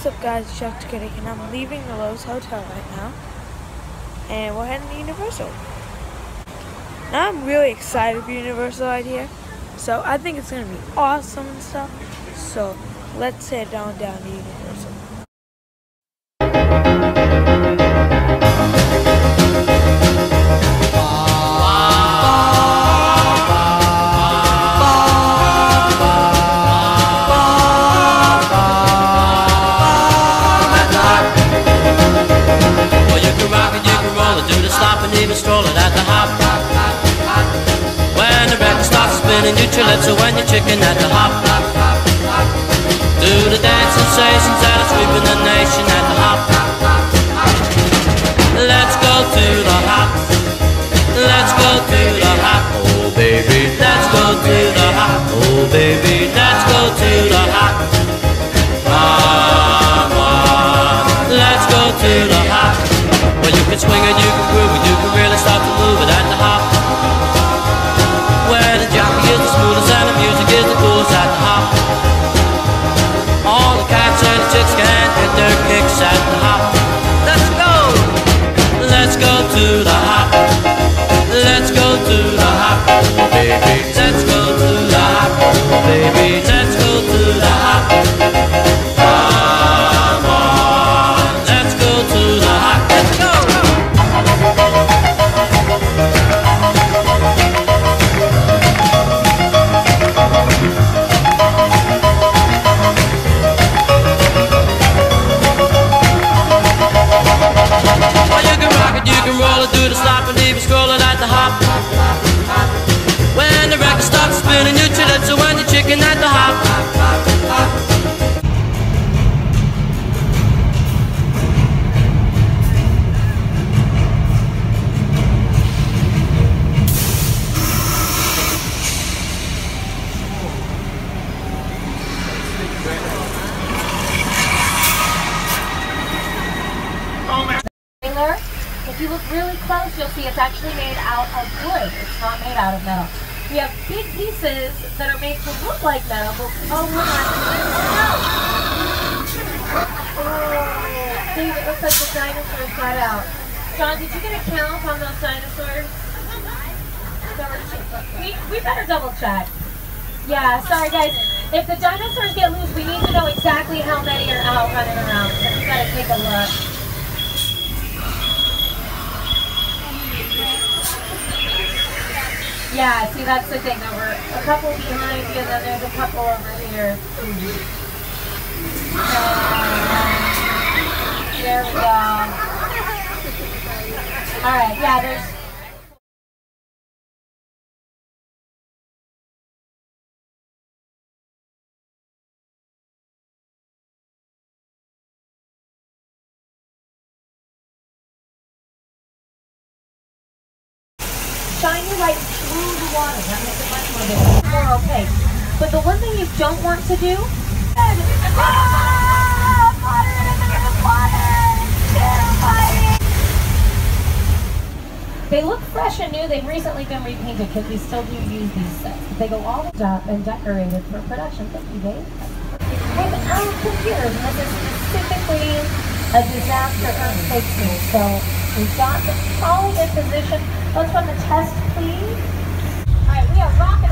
What's up guys, Chuck Kittick and I'm leaving the Loews Hotel right now. And we're heading to Universal. Now I'm really excited for Universal right here. So I think it's going to be awesome and stuff. So let's head on down to Universal. Spinning, you chill it, so when you're chicken at the hop. Do the dance sensations that are sweeping the nation at the hop. Let's go to the hop. Let's go to the hop. Oh baby, let's go to the hop. Oh baby, let's go to the hop. On, let's go to the hop. Well, you can swing it, you can cats chicken at the hop. If you look really close, you'll see it's actually made out of wood. It's not made out of metal. We have big pieces that are made to look like metal, but oh, we're not. Oh, Dave, it looks like the dinosaurs got out. John, did you get a count on those dinosaurs? We, we better double check. Yeah, sorry guys. If the dinosaurs get loose, we need to know exactly how many are out running around. So we gotta take a look. Yeah, see that's the thing. Were a couple behind you, and then there's a couple over here. And um, there we go. All right, yeah, there's. Light through the water. That makes it much more visible. More opaque. But the one thing you don't want to do. Ah, water in the water. It's terrifying. They look fresh and new. They've recently been repainted because we still do use these sets. They go all up and decorated for production. Thank you, Dave. We have our computers, and this is specifically a disaster earthquake tool. So we've got the all in position. Let's run the test, please. All right, we are rocking.